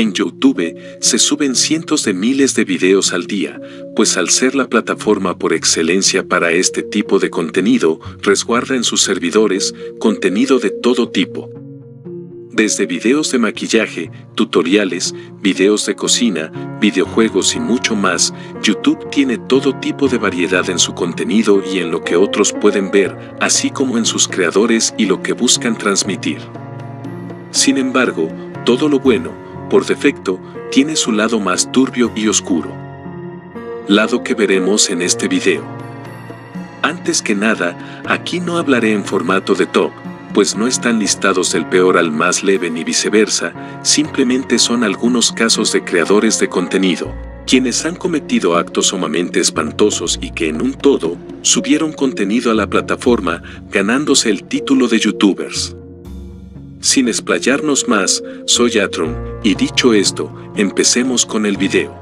En YouTube se suben cientos de miles de videos al día, pues al ser la plataforma por excelencia para este tipo de contenido, resguarda en sus servidores contenido de todo tipo. Desde videos de maquillaje, tutoriales, videos de cocina, videojuegos y mucho más, YouTube tiene todo tipo de variedad en su contenido y en lo que otros pueden ver, así como en sus creadores y lo que buscan transmitir. Sin embargo, todo lo bueno, por defecto, tiene su lado más turbio y oscuro. Lado que veremos en este video. Antes que nada, aquí no hablaré en formato de top, pues no están listados del peor al más leve ni viceversa, simplemente son algunos casos de creadores de contenido, quienes han cometido actos sumamente espantosos y que en un todo, subieron contenido a la plataforma, ganándose el título de youtubers. Sin explayarnos más, soy Atron, y dicho esto, empecemos con el video.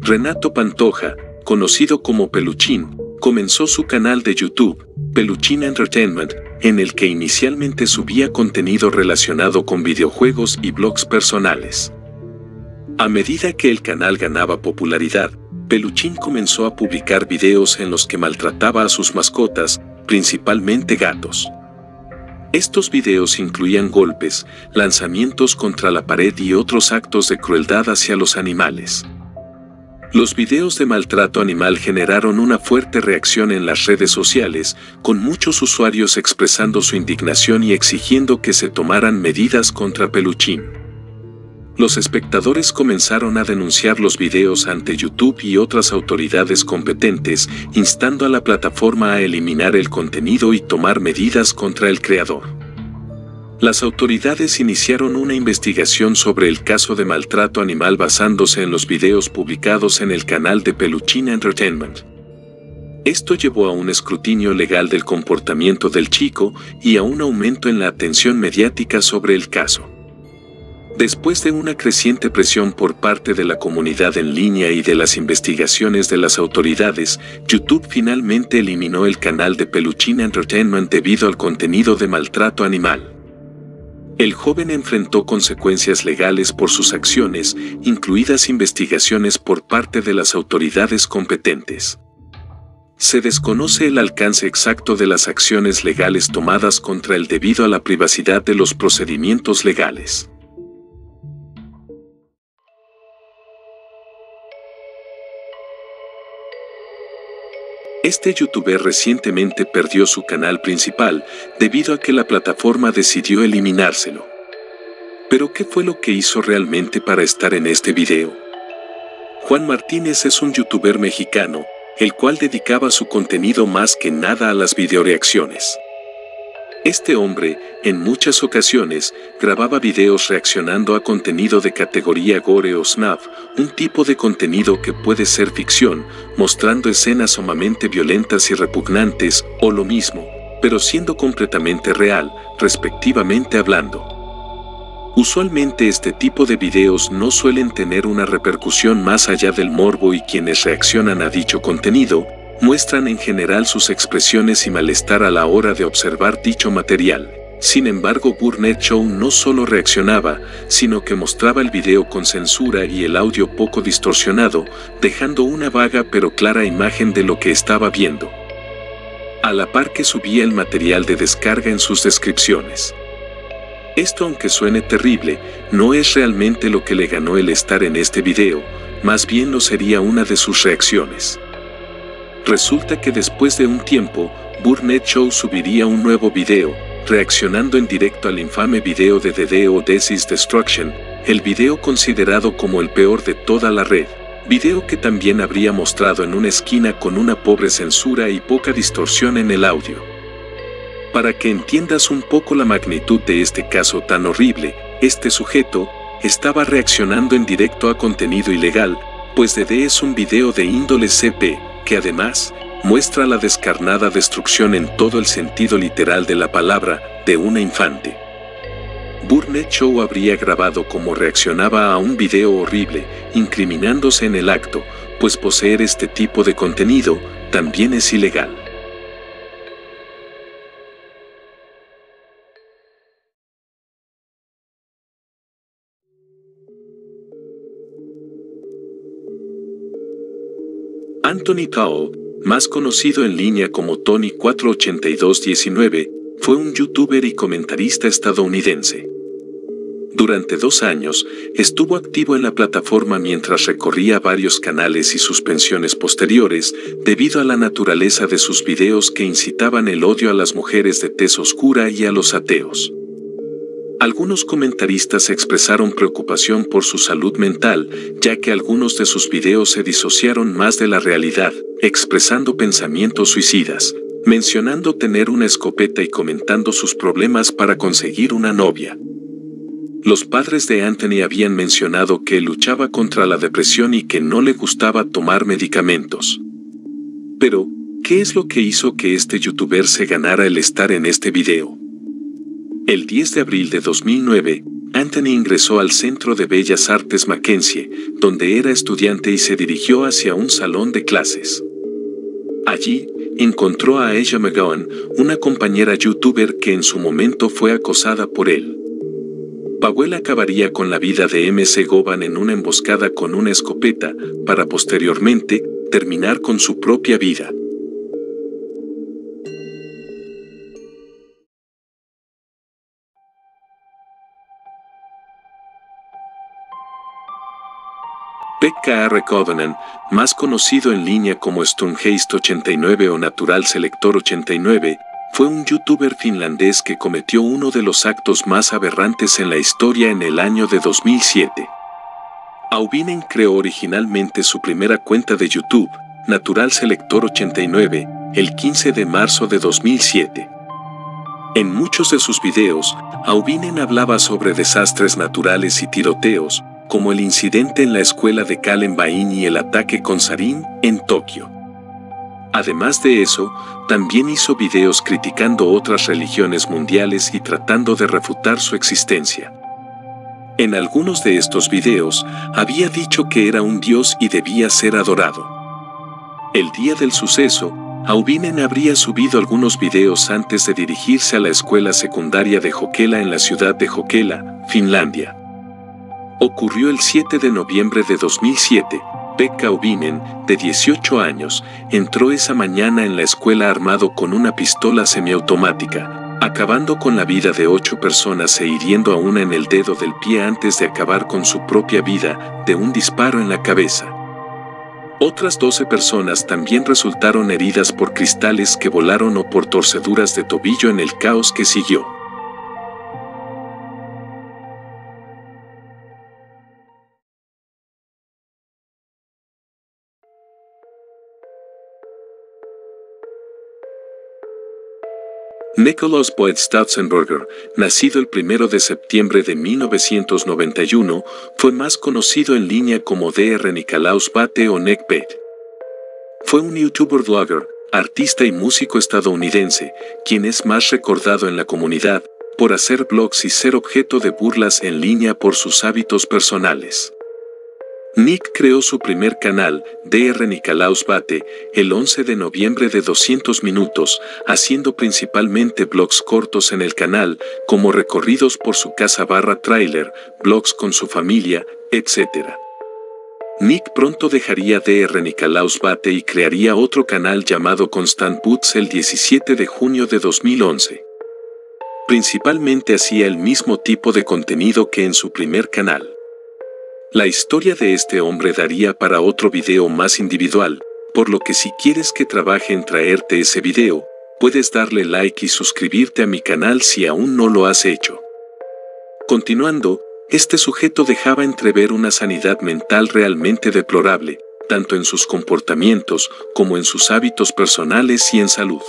Renato Pantoja, conocido como Peluchín, comenzó su canal de YouTube, Peluchín Entertainment, en el que inicialmente subía contenido relacionado con videojuegos y blogs personales. A medida que el canal ganaba popularidad, Peluchín comenzó a publicar videos en los que maltrataba a sus mascotas, principalmente gatos. Estos videos incluían golpes, lanzamientos contra la pared y otros actos de crueldad hacia los animales. Los videos de maltrato animal generaron una fuerte reacción en las redes sociales, con muchos usuarios expresando su indignación y exigiendo que se tomaran medidas contra Peluchín. Los espectadores comenzaron a denunciar los videos ante YouTube y otras autoridades competentes, instando a la plataforma a eliminar el contenido y tomar medidas contra el creador. Las autoridades iniciaron una investigación sobre el caso de maltrato animal basándose en los videos publicados en el canal de Peluchina Entertainment. Esto llevó a un escrutinio legal del comportamiento del chico y a un aumento en la atención mediática sobre el caso. Después de una creciente presión por parte de la comunidad en línea y de las investigaciones de las autoridades, YouTube finalmente eliminó el canal de Peluchina Entertainment debido al contenido de maltrato animal. El joven enfrentó consecuencias legales por sus acciones, incluidas investigaciones por parte de las autoridades competentes. Se desconoce el alcance exacto de las acciones legales tomadas contra él debido a la privacidad de los procedimientos legales. Este youtuber recientemente perdió su canal principal debido a que la plataforma decidió eliminárselo. Pero ¿qué fue lo que hizo realmente para estar en este video? Juan Martínez es un youtuber mexicano, el cual dedicaba su contenido más que nada a las videoreacciones. Este hombre, en muchas ocasiones, grababa videos reaccionando a contenido de categoría gore o snap, un tipo de contenido que puede ser ficción, mostrando escenas sumamente violentas y repugnantes, o lo mismo, pero siendo completamente real, respectivamente hablando. Usualmente este tipo de videos no suelen tener una repercusión más allá del morbo y quienes reaccionan a dicho contenido, muestran en general sus expresiones y malestar a la hora de observar dicho material. Sin embargo, Burnett Show no solo reaccionaba, sino que mostraba el video con censura y el audio poco distorsionado, dejando una vaga pero clara imagen de lo que estaba viendo. A la par que subía el material de descarga en sus descripciones. Esto aunque suene terrible, no es realmente lo que le ganó el estar en este video, más bien lo sería una de sus reacciones. Resulta que después de un tiempo, Burnett Show subiría un nuevo video, reaccionando en directo al infame video de DD o Desis Destruction, el video considerado como el peor de toda la red, video que también habría mostrado en una esquina con una pobre censura y poca distorsión en el audio. Para que entiendas un poco la magnitud de este caso tan horrible, este sujeto estaba reaccionando en directo a contenido ilegal, pues DD es un video de índole CP, que además muestra la descarnada destrucción en todo el sentido literal de la palabra de una infante. Burnett Show habría grabado cómo reaccionaba a un video horrible, incriminándose en el acto, pues poseer este tipo de contenido también es ilegal. Anthony Tao, más conocido en línea como Tony48219, fue un youtuber y comentarista estadounidense. Durante dos años, estuvo activo en la plataforma mientras recorría varios canales y suspensiones posteriores debido a la naturaleza de sus videos que incitaban el odio a las mujeres de tez oscura y a los ateos. Algunos comentaristas expresaron preocupación por su salud mental, ya que algunos de sus videos se disociaron más de la realidad, expresando pensamientos suicidas, mencionando tener una escopeta y comentando sus problemas para conseguir una novia. Los padres de Anthony habían mencionado que luchaba contra la depresión y que no le gustaba tomar medicamentos. Pero, ¿qué es lo que hizo que este youtuber se ganara el estar en este video? El 10 de abril de 2009, Anthony ingresó al Centro de Bellas Artes Mackenzie, donde era estudiante y se dirigió hacia un salón de clases. Allí, encontró a Asia McGowan, una compañera youtuber que en su momento fue acosada por él. Powell acabaría con la vida de MC Govan en una emboscada con una escopeta, para posteriormente terminar con su propia vida. PKR Covenant, más conocido en línea como Stunheist 89 o Natural Selector 89, fue un youtuber finlandés que cometió uno de los actos más aberrantes en la historia en el año de 2007. Auvinen creó originalmente su primera cuenta de YouTube, Natural Selector 89, el 15 de marzo de 2007. En muchos de sus videos, Auvinen hablaba sobre desastres naturales y tiroteos, como el incidente en la escuela de Bain y el ataque con Sarin en Tokio. Además de eso, también hizo videos criticando otras religiones mundiales y tratando de refutar su existencia. En algunos de estos videos, había dicho que era un dios y debía ser adorado. El día del suceso, Aubinen habría subido algunos videos antes de dirigirse a la escuela secundaria de Jokela en la ciudad de Jokela, Finlandia. Ocurrió el 7 de noviembre de 2007. Pekka Ovinen, de 18 años, entró esa mañana en la escuela armado con una pistola semiautomática, acabando con la vida de ocho personas e hiriendo a una en el dedo del pie antes de acabar con su propia vida de un disparo en la cabeza. Otras 12 personas también resultaron heridas por cristales que volaron o por torceduras de tobillo en el caos que siguió. Nicholas Boyd Stautzenberger, nacido el 1 de septiembre de 1991, fue más conocido en línea como Dr. Nicolaus Bate o Neckbait. Fue un youtuber blogger, artista y músico estadounidense, quien es más recordado en la comunidad por hacer blogs y ser objeto de burlas en línea por sus hábitos personales. Nick creó su primer canal, DR Nicolaus Bate, el 11 de noviembre de 200 minutos, haciendo principalmente blogs cortos en el canal, como recorridos por su casa barra trailer, blogs con su familia, etc. Nick pronto dejaría DR Nicolaus Bate y crearía otro canal llamado Constant Boots el 17 de junio de 2011. Principalmente hacía el mismo tipo de contenido que en su primer canal. La historia de este hombre daría para otro video más individual, por lo que si quieres que trabaje en traerte ese video, puedes darle like y suscribirte a mi canal si aún no lo has hecho. Continuando, este sujeto dejaba entrever una sanidad mental realmente deplorable, tanto en sus comportamientos como en sus hábitos personales y en salud.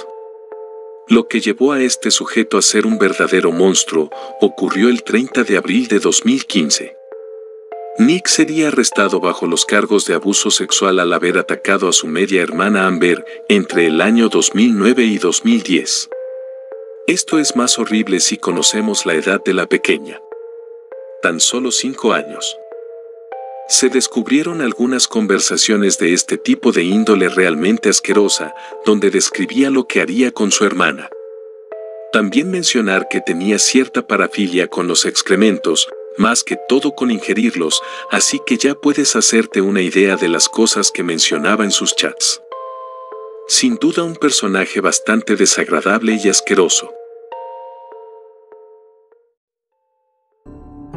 Lo que llevó a este sujeto a ser un verdadero monstruo ocurrió el 30 de abril de 2015. Nick sería arrestado bajo los cargos de abuso sexual al haber atacado a su media hermana Amber entre el año 2009 y 2010. Esto es más horrible si conocemos la edad de la pequeña. Tan solo 5 años. se descubrieron algunas conversaciones de este tipo de índole realmente asquerosa, donde describía lo que haría con su hermana. También mencionar que tenía cierta parafilia con los excrementos, más que todo con ingerirlos, así que ya puedes hacerte una idea de las cosas que mencionaba en sus chats. Sin duda un personaje bastante desagradable y asqueroso.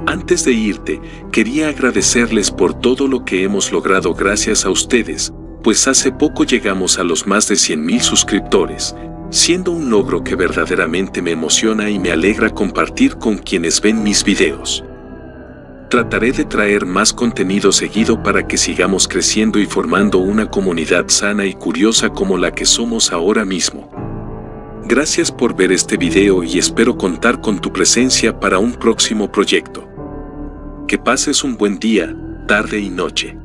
Antes de irte, quería agradecerles por todo lo que hemos logrado gracias a ustedes, pues hace poco llegamos a los más de 100.000 suscriptores, siendo un logro que verdaderamente me emociona y me alegra compartir con quienes ven mis videos. Trataré de traer más contenido seguido para que sigamos creciendo y formando una comunidad sana y curiosa como la que somos ahora mismo. Gracias por ver este video y espero contar con tu presencia para un próximo proyecto. Que pases un buen día, tarde y noche.